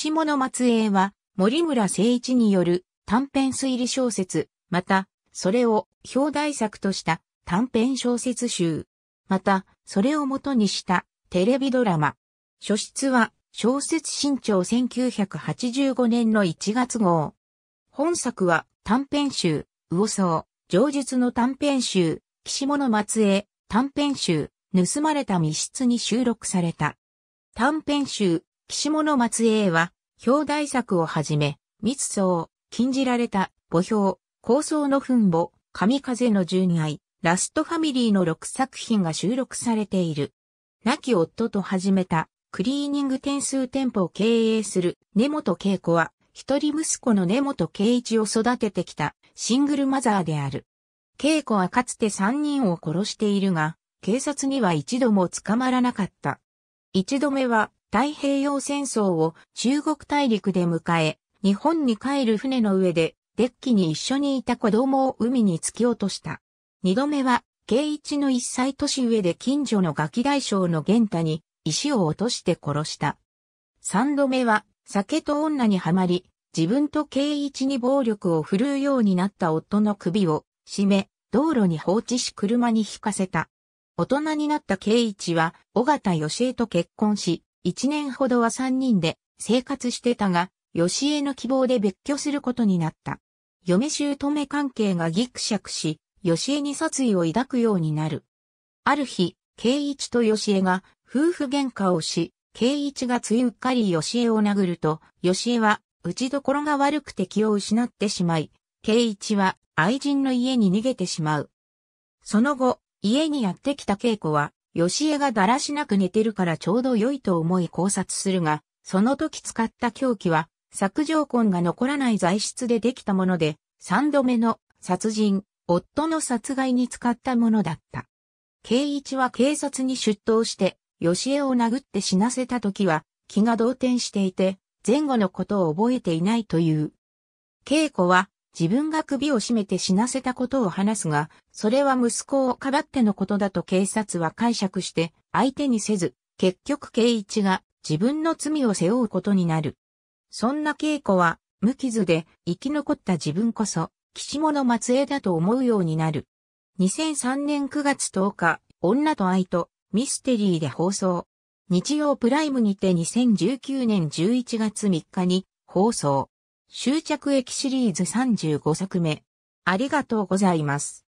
岸物松江は森村誠一による短編推理小説、また、それを表題作とした短編小説集。また、それを元にしたテレビドラマ。書出は小説新潮1985年の1月号。本作は短編集、魚僧、上述の短編集、岸物松江、短編集、盗まれた密室に収録された。短編集、岸物松江は、表題作をはじめ、密相、禁じられた、墓標、構想の墳墓、神風の純愛、ラストファミリーの6作品が収録されている。亡き夫と始めた、クリーニング点数店舗を経営する根本恵子は、一人息子の根本圭一を育ててきたシングルマザーである。恵子はかつて3人を殺しているが、警察には一度も捕まらなかった。一度目は太平洋戦争を中国大陸で迎え、日本に帰る船の上でデッキに一緒にいた子供を海に突き落とした。二度目は、慶一の一歳年上で近所のガキ大将の玄太に石を落として殺した。三度目は、酒と女にはまり、自分と慶一に暴力を振るうようになった夫の首を絞め、道路に放置し車に引かせた。大人になった慶一は、尾形義恵と結婚し、一年ほどは三人で生活してたが、吉江の希望で別居することになった。嫁姑関係がギクシャクし、吉江に殺意を抱くようになる。ある日、慶一と吉江が夫婦喧嘩をし、慶一がついうっかり吉江を殴ると、吉江は打ちどころが悪くて気を失ってしまい、慶一は愛人の家に逃げてしまう。その後、家にやってきた恵子は、吉江がだらしなく寝てるからちょうど良いと思い考察するが、その時使った凶器は、削状痕が残らない材質でできたもので、三度目の殺人、夫の殺害に使ったものだった。慶一は警察に出頭して、吉江を殴って死なせた時は、気が動転していて、前後のことを覚えていないという。恵子は、自分が首を絞めて死なせたことを話すが、それは息子をかばってのことだと警察は解釈して相手にせず、結局圭一が自分の罪を背負うことになる。そんな恵子は無傷で生き残った自分こそ岸物末裔だと思うようになる。2003年9月10日、女と愛とミステリーで放送。日曜プライムにて2019年11月3日に放送。終着駅シリーズ35作目。ありがとうございます。